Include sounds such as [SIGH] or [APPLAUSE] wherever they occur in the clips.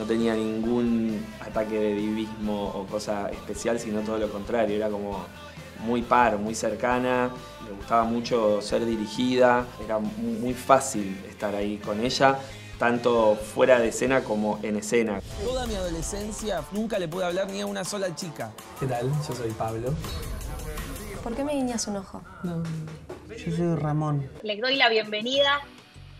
no tenía ningún ataque de divismo o cosa especial, sino todo lo contrario, era como muy par, muy cercana, le gustaba mucho ser dirigida, era muy fácil estar ahí con ella, tanto fuera de escena como en escena. Toda mi adolescencia nunca le pude hablar ni a una sola chica. ¿Qué tal? Yo soy Pablo. ¿Por qué me guiñas un ojo? No, yo soy Ramón. Les doy la bienvenida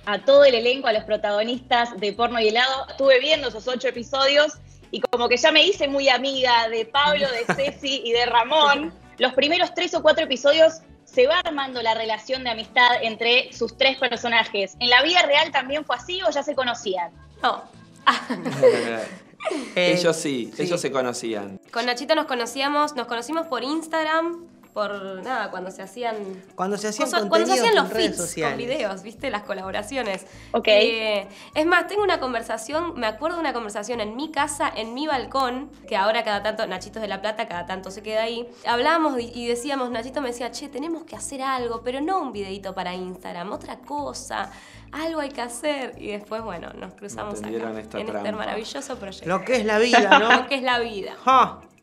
a todo el elenco, a los protagonistas de Porno y Helado. Estuve viendo esos ocho episodios y como que ya me hice muy amiga de Pablo, de [LAUGHS] Ceci y de Ramón. Los primeros tres o cuatro episodios se va armando la relación de amistad entre sus tres personajes. ¿En la vida real también fue así o ya se conocían? No. [LAUGHS] ellos sí, ellos se conocían. Con Nachito nos conocíamos, nos conocimos por Instagram, por nada, cuando se hacían. Cuando se hacían cuando se hacían los feeds con videos, ¿viste? Las colaboraciones. Ok. Eh, es más, tengo una conversación, me acuerdo de una conversación en mi casa, en mi balcón, que ahora cada tanto, Nachitos de la Plata, cada tanto se queda ahí. Hablábamos y decíamos, Nachito me decía, che, tenemos que hacer algo, pero no un videito para Instagram, otra cosa. Algo hay que hacer. Y después, bueno, nos cruzamos acá, en este maravilloso proyecto. Lo que es la vida, ¿no? [LAUGHS] Lo que es la vida.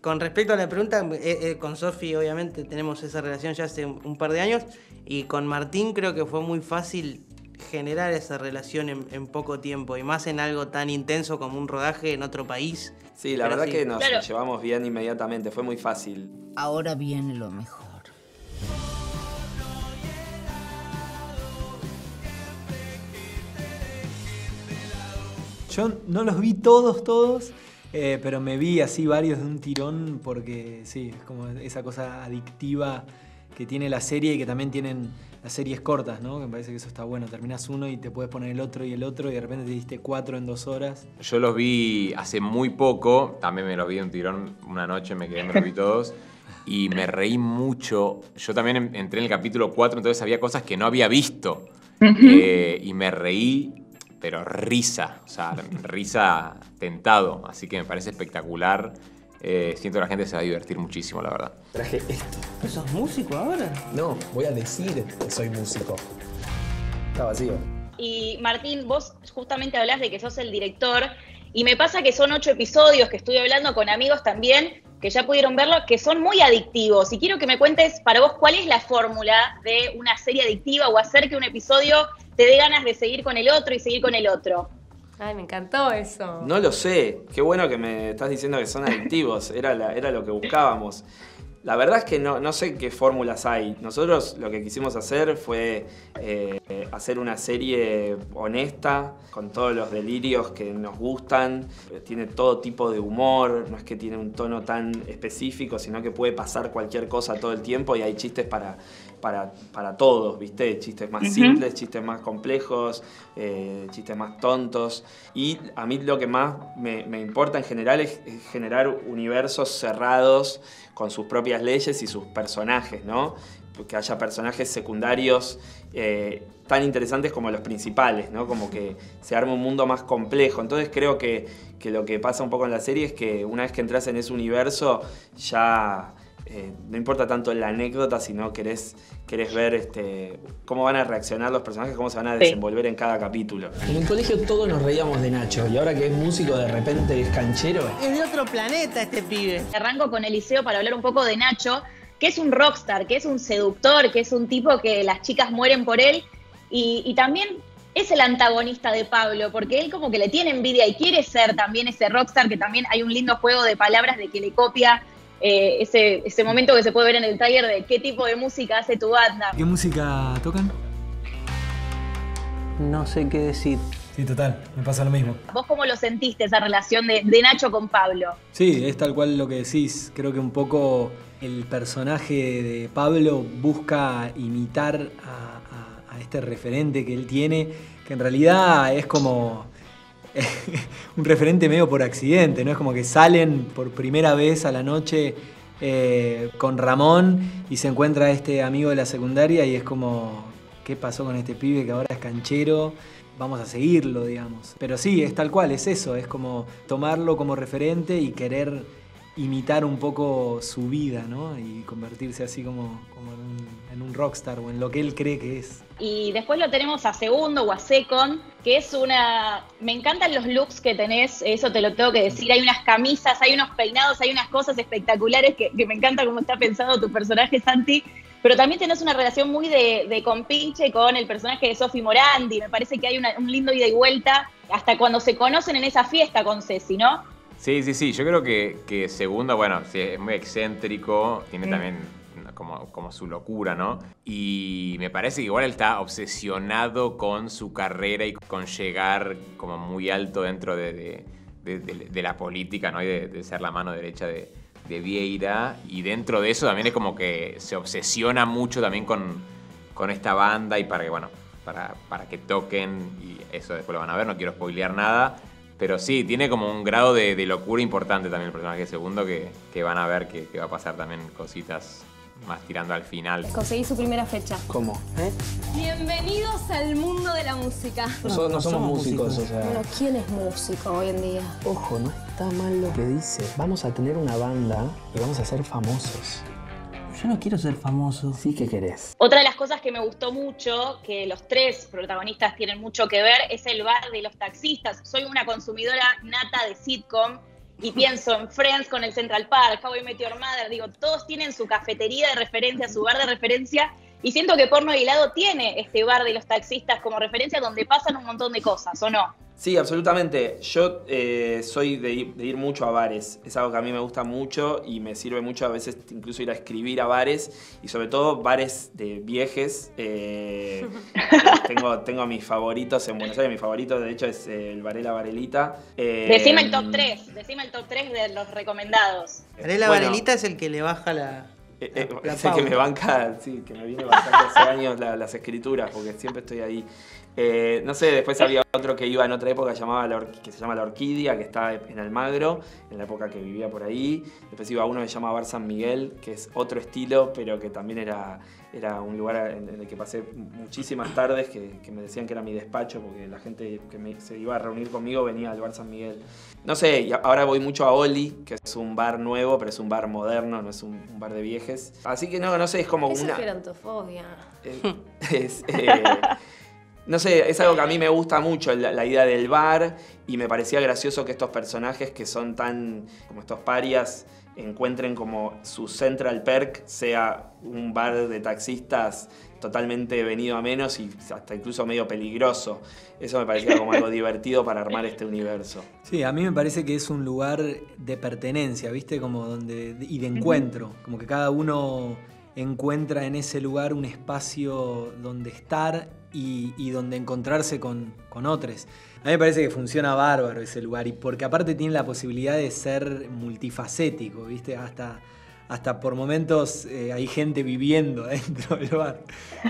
Con respecto a la pregunta, eh, eh, con Sofi obviamente tenemos esa relación ya hace un, par de años y con Martín creo que fue muy fácil generar esa relación en, poco tiempo y más en algo tan intenso como un rodaje en otro país. Sí, la verdad que nos llevamos bien inmediatamente, fue muy fácil. Ahora viene lo mejor. Yo no los vi todos, todos. Eh, pero me vi así varios de un tirón porque sí, es como esa cosa adictiva que tiene la serie y que también tienen las series cortas, ¿no? Que me parece que eso está bueno. Terminas uno y te puedes poner el otro y el otro y de repente te diste cuatro en dos horas. Yo los vi hace muy poco, también me los vi de un tirón una noche, me quedé, me los vi todos. Y me reí mucho. Yo también entré en el capítulo 4, entonces había cosas que no había visto. Eh, y me reí pero risa, o sea, [LAUGHS] risa tentado, así que me parece espectacular. Eh, siento que la gente se va a divertir muchísimo, la verdad. Traje esto. ¿Sos músico ahora? No, voy a decir que soy músico. Está vacío. Y Martín, vos justamente hablas de que sos el director y me pasa que son ocho episodios que estoy hablando con amigos también que ya pudieron verlo, que son muy adictivos. Y quiero que me cuentes para vos cuál es la fórmula de una serie adictiva o hacer que un episodio te dé ganas de seguir con el otro y seguir con el otro. Ay, me encantó eso. No lo sé. Qué bueno que me estás diciendo que son adictivos. Era, era lo que buscábamos. La verdad es que no, no sé qué fórmulas hay. Nosotros lo que quisimos hacer fue eh, hacer una serie honesta, con todos los delirios que nos gustan. Tiene todo tipo de humor, no es que tiene un tono tan específico, sino que puede pasar cualquier cosa todo el tiempo y hay chistes para, para, para todos, ¿viste? Chistes más simples, chistes más complejos, eh, chistes más tontos. Y a mí lo que más me, importa en general es generar universos cerrados con sus propias leyes y sus personajes, ¿no? Que haya personajes secundarios eh, tan interesantes como los principales, ¿no? Como que se arme un mundo más complejo. Entonces creo que, que lo que pasa un poco en la serie es que una vez que entras en ese universo ya eh, no importa tanto la anécdota, sino querés, querés ver este, cómo van a reaccionar los personajes, cómo se van a desenvolver en cada capítulo. En el colegio todos nos reíamos de Nacho y ahora que es músico de repente es canchero. Es de otro planeta este pibe. Arranco con Eliseo para hablar un poco de Nacho, que es un rockstar, que es un seductor, que es un tipo que las chicas mueren por él y, y también es el antagonista de Pablo, porque él como que le tiene envidia y quiere ser también ese rockstar, que también hay un lindo juego de palabras de que le copia eh, ese, ese momento que se puede ver en el taller de qué tipo de música hace tu banda. ¿Qué música tocan? No sé qué decir. Sí, total, me pasa lo mismo. ¿Vos cómo lo sentiste esa relación de, Nacho con Pablo? Sí, es tal cual lo que decís. Creo que un poco el personaje de Pablo busca imitar a, a este referente que él tiene, que en realidad es como [LAUGHS] un referente medio por accidente, ¿no? Es como que salen por primera vez a la noche eh, con Ramón y se encuentra este amigo de la secundaria y es como, ¿qué pasó con este pibe que ahora es canchero? Vamos a seguirlo, digamos. Pero sí, es tal cual, es eso, es como tomarlo como referente y querer imitar un poco su vida, ¿no? Y convertirse así como, en, un, rockstar o en lo que él cree que es. Y después lo tenemos a segundo o a second, que es una... Me encantan los looks que tenés, eso te lo tengo que decir. Hay unas camisas, hay unos peinados, hay unas cosas espectaculares que, me encanta cómo está pensado tu personaje, Santi. Pero también tenés una relación muy de, compinche con el personaje de Sofi Morandi. Me parece que hay una- un lindo ida y vuelta hasta cuando se conocen en esa fiesta con Ceci, ¿no? Sí, sí, sí. Yo creo que, que segundo, bueno, sí, es muy excéntrico, tiene Mm. también como, como su locura, ¿no? Y me parece que igual él está obsesionado con su carrera y con llegar como muy alto dentro de, de- de- de- la política, ¿no? Y de, ser la mano derecha de, de Vieira. Y dentro de eso también es como que se obsesiona mucho también con, con esta banda y para que, bueno, para, para que toquen y eso después lo van a ver, no quiero spoilear nada. Pero sí, tiene como un grado de, de locura importante también el personaje segundo que, que van a ver que, que va a pasar también cositas más tirando al final. Conseguí su primera fecha. ¿Cómo? Bienvenidos al mundo de la música. No, so- no somos músicos, o sea. Bueno, ¿quién es músico hoy en día? Ojo, no está mal lo que dice. Vamos a tener una banda y vamos a ser famosos. Yo no quiero ser famoso. Sí que querés. Otra de las cosas que me gustó mucho, que los tres protagonistas tienen mucho que ver, es el bar de los taxistas. Soy una consumidora nata de sitcom y pienso en Friends con el Central Park, How I Met Your Mother, digo, todos tienen su cafetería de referencia, su bar de referencia, y siento que Porno y Helado tiene este bar de los taxistas como referencia donde pasan un montón de cosas, ¿o no? Sí, absolutamente. Yo eh, soy de ir, de ir mucho a bares. Es algo que a mí me gusta mucho y me sirve mucho a veces incluso ir a escribir a bares y sobre todo bares de viejes. Eh, [LAUGHS] tengo, tengo mis favoritos en Buenos Aires. Mi favorito de hecho es el Varela Varelita. Eh, Decime el top 3, decime el top 3 de los recomendados. Arela bueno, Varelita es el que le baja la. Eh, eh, La es el que me banca, sí, que me viene bancando hace años la- las escrituras, porque siempre estoy ahí. Eh, no sé, después había otro que iba en otra época llamaba la que se llama La Orquídea, que está en Almagro, en la época que vivía por ahí. Después iba uno que se llama Bar San Miguel, que es otro estilo, pero que también era, era un lugar en, en el que pasé muchísimas tardes, que, que me decían que era mi despacho, porque la gente que me- se iba a reunir conmigo venía al Bar San Miguel. No sé, y ahora voy mucho a Oli, que es un bar nuevo, pero es un bar moderno, no es un, un bar de viejes. Así que no, no sé, es como Eso una... es gerontofobia. Es, eh, no sé, es algo que a mí me gusta mucho, la, la idea del bar, y me parecía gracioso que estos personajes que son tan, como estos parias, encuentren como su central perk sea un bar de taxistas totalmente venido a menos y hasta incluso medio peligroso. Eso me parecía como algo [LAUGHS] divertido para armar este universo. Sí, a mí me parece que es un lugar de pertenencia, ¿viste? Como donde. y de encuentro. Como que cada uno encuentra en ese lugar un espacio donde estar y, y donde encontrarse con, con otros. A mí me parece que funciona bárbaro ese lugar, y porque aparte tiene la posibilidad de ser multifacético, ¿viste? Hasta, hasta por momentos eh, hay gente viviendo [LAUGHS] dentro del bar.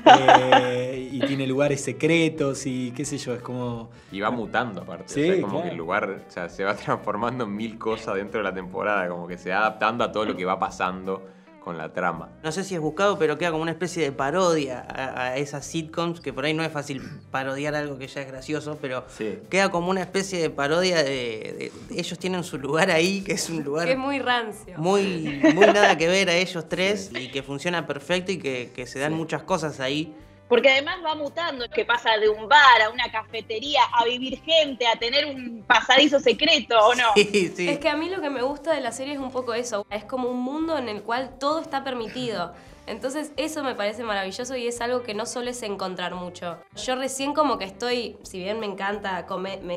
Eh, y tiene lugares secretos y qué sé yo, es como. Y va mutando aparte. Sí, o sea, como claro. que el lugar o sea, se va [LAUGHS] transformando en mil cosas dentro de la temporada, como que se va adaptando a todo lo que va pasando con la trama. No sé si es buscado, pero queda como una especie de parodia a, a esas sitcoms, que por ahí no es fácil parodiar algo que ya es gracioso, pero Sí. queda como una especie de parodia de, de- de- Ellos tienen su lugar ahí, que es un lugar Que es muy rancio. muy, muy nada que ver a ellos tres y que funciona perfecto y que, que se dan muchas cosas ahí. Porque además va mutando, que pasa de un bar a una cafetería, a vivir gente, a tener un pasadizo secreto, ¿o no? Sí, sí. Es que a mí lo que me gusta de la serie es un poco eso. Es como un mundo en el cual todo está permitido. Entonces eso me parece maravilloso y es algo que no sueles encontrar mucho. Yo recién como que estoy, si bien me encanta,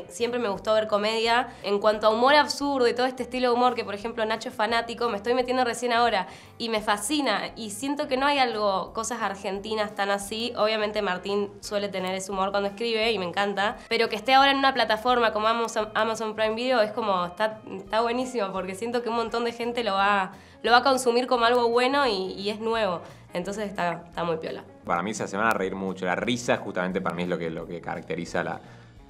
siempre me gustó ver comedia, en cuanto a humor absurdo y todo este estilo de humor que por ejemplo Nacho es fanático, me estoy metiendo recién ahora y me fascina y siento que no hay algo, cosas argentinas tan así. Obviamente Martín suele tener ese humor cuando escribe y me encanta, pero que esté ahora en una plataforma como Amazon, Prime Video es como, está, está buenísimo porque siento que un montón de gente lo va, lo va a consumir como algo bueno y es nuevo. Entonces está, está muy piola. Para mí se se van a reír mucho. La risa justamente para mí es lo que, lo que caracteriza la,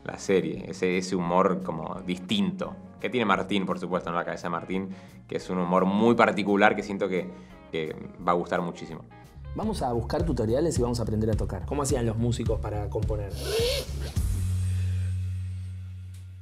la serie. Ese, ese humor como distinto. Que tiene Martín, por supuesto, en la cabeza de Martín. Que es un humor muy particular que siento que, que va a gustar muchísimo. Vamos a buscar tutoriales y vamos a aprender a tocar. ¿Cómo hacían los músicos para componer?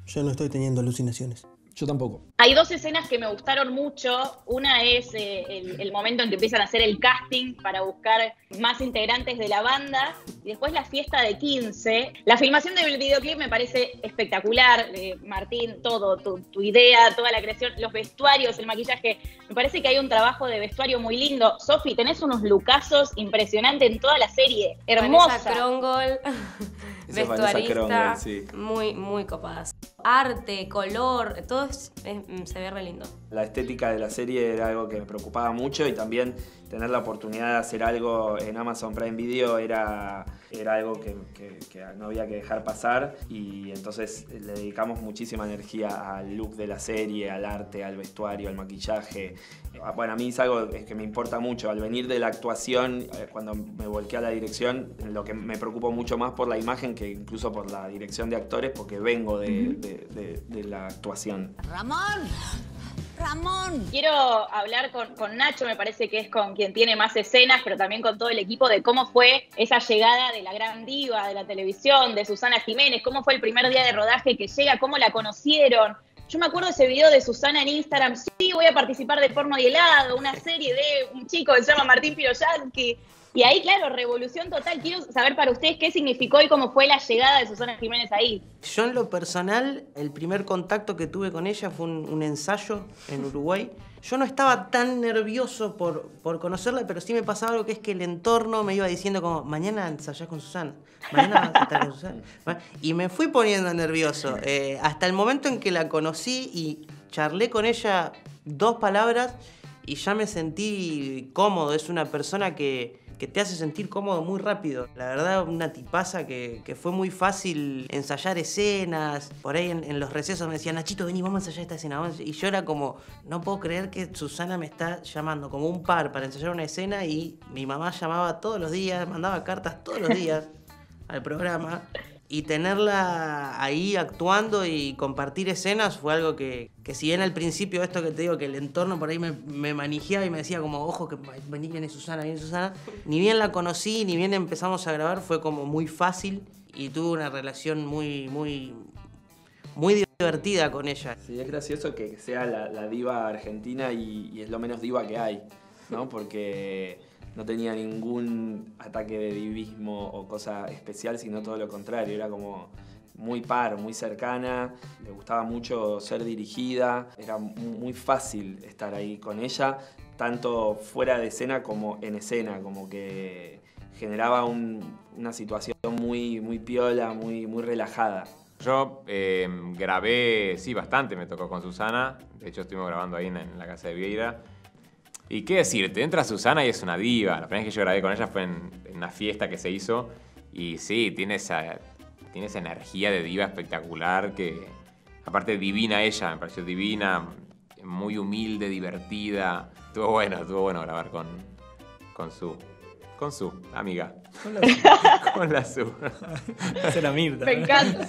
Yo no estoy teniendo alucinaciones. Yo tampoco. Hay dos escenas que me gustaron mucho. Una es eh, el, el momento en que empiezan a hacer el casting para buscar más integrantes de la banda. Y después la fiesta de 15. La filmación del videoclip me parece espectacular. Eh, Martín, todo, tu, tu idea, toda la creación, los vestuarios, el maquillaje. Me parece que hay un trabajo de vestuario muy lindo. Sofi, tenés unos lucazos impresionantes en toda la serie. Hermosa. Vanessa Krongol, [LAUGHS] Vanessa vestuarista, Krongol, sí. muy, muy copadas. Arte, color, todo es- es- se ve re lindo. La estética de la serie era algo que me preocupaba mucho y también tener la oportunidad de hacer algo en Amazon Prime Video era, era algo que, que- que no había que dejar pasar y entonces le dedicamos muchísima energía al look de la serie, al arte, al vestuario, al maquillaje. Ah, Bueno, a mí es algo que me importa mucho. Al venir de la actuación, eh, cuando me volqué a la dirección, lo que me preocupo mucho más por la imagen que incluso por la dirección de actores porque vengo de, de- de- de la actuación. Ramón, Ramón. Quiero hablar con, Nacho, me parece que es con quien tiene más escenas, pero también con todo el equipo de cómo fue esa llegada de la gran diva de la televisión, de Susana Jiménez, cómo fue el primer día de rodaje que llega, cómo la conocieron. Yo me acuerdo ese video de Susana en Instagram, sí, voy a participar de Porno y Helado, una serie de un chico que se llama Martín Piroyansky. Y ahí, claro, revolución total. Quiero saber para ustedes qué significó y cómo fue la llegada de Susana Jiménez ahí. Yo en lo personal, el primer contacto que tuve con ella fue un, ensayo en Uruguay. Yo no estaba tan nervioso por, por conocerla, pero sí me pasaba algo que es que el entorno me iba diciendo como, mañana ensayás con Susana, mañana vas a estar con Susana. [LAUGHS] Y me fui poniendo nervioso. Eh, hasta el momento en que la conocí y charlé con ella dos palabras y ya me sentí cómodo. Es una persona que, que te hace sentir cómodo muy rápido. La verdad, una tipaza que, que fue muy fácil ensayar escenas. Por ahí en, en los recesos me decían, Nachito, vení, vamos a ensayar esta escena. vamos a-". Y yo era como, no puedo creer que Susana me está llamando como un par para ensayar una escena y mi mamá llamaba todos los días, mandaba cartas todos los días [LAUGHS] al programa. Y tenerla ahí actuando y compartir escenas fue algo que, que si bien al principio esto que te digo, que el entorno por ahí me, me manijeaba y me decía como, ojo, que vení, viene Susana, viene Susana, ni bien la conocí, ni bien empezamos a grabar, fue como muy fácil y tuve una relación muy, muy, muy divertida con ella. Sí, es gracioso que sea la, diva argentina y es lo menos diva que hay, ¿no? Porque no tenía ningún ataque de divismo o cosa especial, sino todo lo contrario, era como muy par, muy cercana, le gustaba mucho ser dirigida, era mu- muy fácil estar ahí con ella, tanto fuera de escena como en escena, como que generaba un- una situación muy, muy piola, muy, muy relajada. Yo eh, grabé, sí, bastante, me tocó con Susana. De hecho, estuvimos grabando ahí en, en la casa de Vieira. Y qué decirte, entra Susana y es una diva. La primera vez que yo grabé con ella fue en, en una fiesta que se hizo. Y sí, tiene esa, tiene esa energía de diva espectacular que, aparte, divina ella, me pareció divina, muy humilde, divertida. Estuvo bueno, estuvo bueno grabar con, con su, con su amiga. Con la [LAUGHS] con la su. [LAUGHS] Mirta. Me encanta.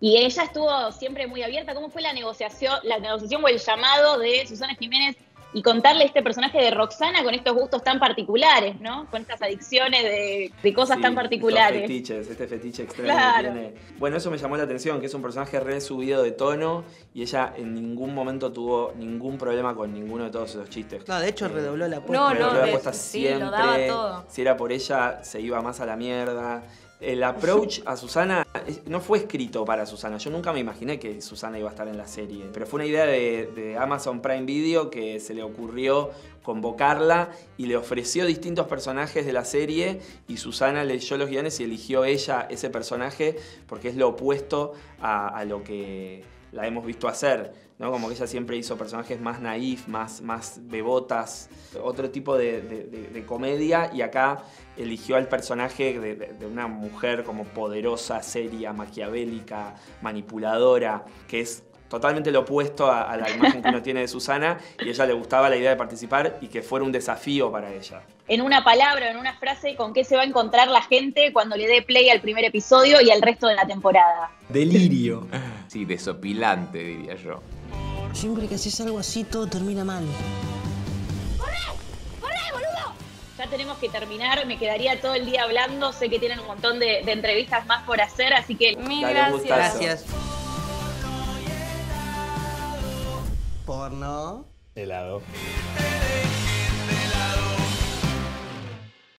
Y ella estuvo siempre muy abierta. ¿Cómo fue la negociación, la negociación o el llamado de Susana Jiménez y contarle este personaje de Roxana con estos gustos tan particulares, ¿no? Con estas adicciones de, de cosas Sí, tan estos particulares. fetiches, este fetiche extremo Claro. que tiene. Bueno, eso me llamó la atención, que es un personaje re subido de tono y ella en ningún momento tuvo ningún problema con ninguno de todos esos chistes. No, de hecho redobló la apuesta. No, no, había de- puesto sí, siempre. lo daba todo. Si era por ella, se iba más a la mierda. El approach a Susana no fue escrito para Susana. Yo nunca me imaginé que Susana iba a estar en la serie. Pero fue una idea de, Amazon Prime Video que se le ocurrió convocarla y le ofreció distintos personajes de la serie y Susana leyó los guiones y eligió ella ese personaje porque es lo opuesto a lo que la hemos visto hacer. ¿no? Como que ella siempre hizo personajes más naif, más, más bebotas, otro tipo de, de- comedia y acá eligió al personaje de una mujer como poderosa, seria, maquiavélica, manipuladora, que es totalmente lo opuesto a, a la imagen que uno tiene de Susana y a ella le gustaba la idea de participar y que fuera un desafío para ella. En una palabra, en una frase, ¿con qué se va a encontrar la gente cuando le dé play al primer episodio y al resto de la temporada? Delirio. [LAUGHS] Sí, desopilante, diría yo. Siempre que haces algo así, todo termina mal. Ya tenemos que terminar, me quedaría todo el día hablando, sé que tienen un montón de, de entrevistas más por hacer, así que Mil gracias. Gracias. Porno. Helado.